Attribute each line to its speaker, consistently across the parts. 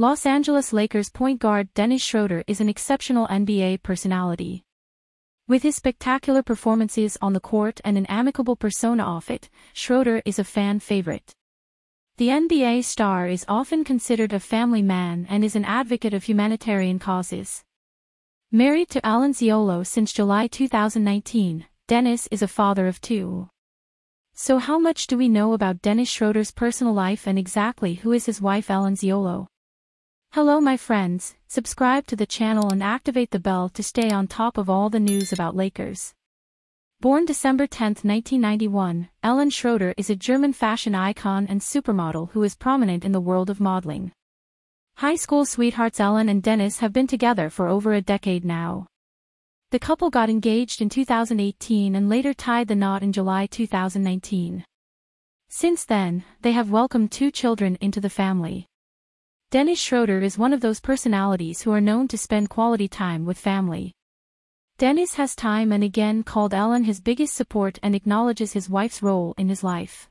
Speaker 1: Los Angeles Lakers point guard Dennis Schroeder is an exceptional NBA personality. With his spectacular performances on the court and an amicable persona off it, Schroeder is a fan favorite. The NBA star is often considered a family man and is an advocate of humanitarian causes. Married to Ellen Ziolo since July 2019, Dennis is a father of two. So how much do we know about Dennis Schroeder's personal life and exactly who is his wife Ellen Ziolo? Hello my friends, subscribe to the channel and activate the bell to stay on top of all the news about Lakers. Born December 10, 1991, Ellen Schroeder is a German fashion icon and supermodel who is prominent in the world of modeling. High school sweethearts Ellen and Dennis have been together for over a decade now. The couple got engaged in 2018 and later tied the knot in July 2019. Since then, they have welcomed two children into the family. Dennis Schroeder is one of those personalities who are known to spend quality time with family. Dennis has time and again called Ellen his biggest support and acknowledges his wife's role in his life.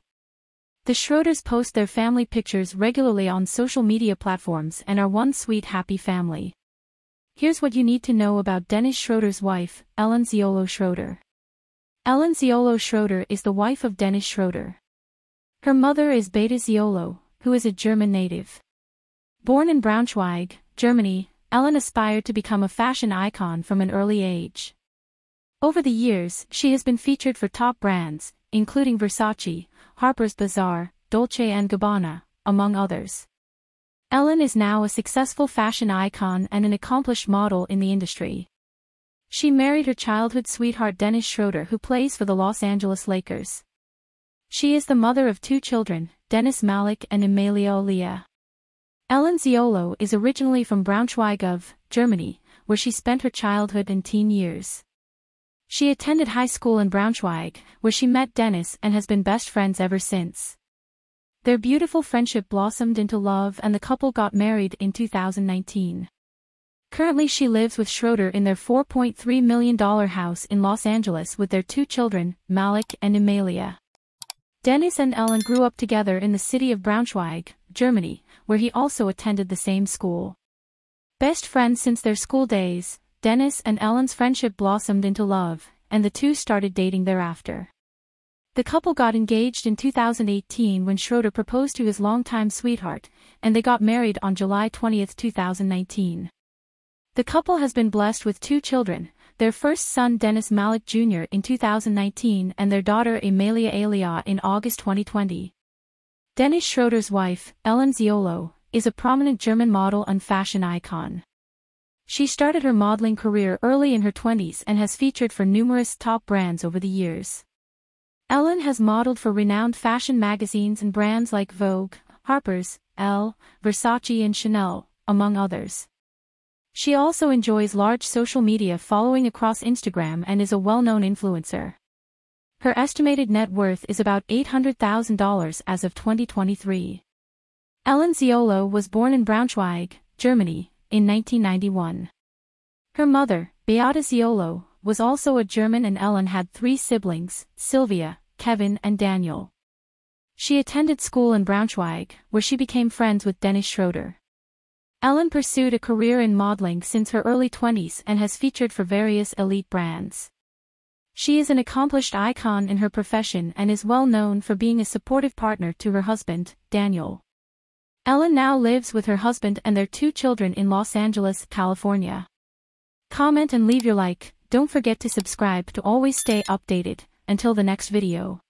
Speaker 1: The Schroeders post their family pictures regularly on social media platforms and are one sweet happy family. Here's what you need to know about Dennis Schroeder's wife, Ellen Ziolo Schroeder. Ellen Ziolo Schroeder is the wife of Dennis Schroeder. Her mother is Beata Ziolo, who is a German native. Born in Braunschweig, Germany, Ellen aspired to become a fashion icon from an early age. Over the years, she has been featured for top brands, including Versace, Harper's Bazaar, Dolce & Gabbana, among others. Ellen is now a successful fashion icon and an accomplished model in the industry. She married her childhood sweetheart Dennis Schroeder who plays for the Los Angeles Lakers. She is the mother of two children, Dennis Malik and Emilia Olia. Ellen Ziolo is originally from Braunschweig of, Germany, where she spent her childhood and teen years. She attended high school in Braunschweig, where she met Dennis and has been best friends ever since. Their beautiful friendship blossomed into love and the couple got married in 2019. Currently she lives with Schroeder in their $4.3 million house in Los Angeles with their two children, Malik and Emilia. Dennis and Ellen grew up together in the city of Braunschweig, Germany, where he also attended the same school. Best friends since their school days, Dennis and Ellen's friendship blossomed into love, and the two started dating thereafter. The couple got engaged in 2018 when Schroeder proposed to his longtime sweetheart, and they got married on July 20, 2019. The couple has been blessed with two children, their first son Dennis Malik Jr. in 2019 and their daughter Emilia Elia in August 2020. Dennis Schroeder's wife, Ellen Ziolo, is a prominent German model and fashion icon. She started her modeling career early in her 20s and has featured for numerous top brands over the years. Ellen has modeled for renowned fashion magazines and brands like Vogue, Harper's, Elle, Versace and Chanel, among others. She also enjoys large social media following across Instagram and is a well-known influencer. Her estimated net worth is about $800,000 as of 2023. Ellen Ziolo was born in Braunschweig, Germany, in 1991. Her mother, Beata Ziolo, was also a German and Ellen had three siblings, Sylvia, Kevin and Daniel. She attended school in Braunschweig, where she became friends with Dennis Schroeder. Ellen pursued a career in modeling since her early 20s and has featured for various elite brands. She is an accomplished icon in her profession and is well known for being a supportive partner to her husband, Daniel. Ellen now lives with her husband and their two children in Los Angeles, California. Comment and leave your like, don't forget to subscribe to always stay updated, until the next video.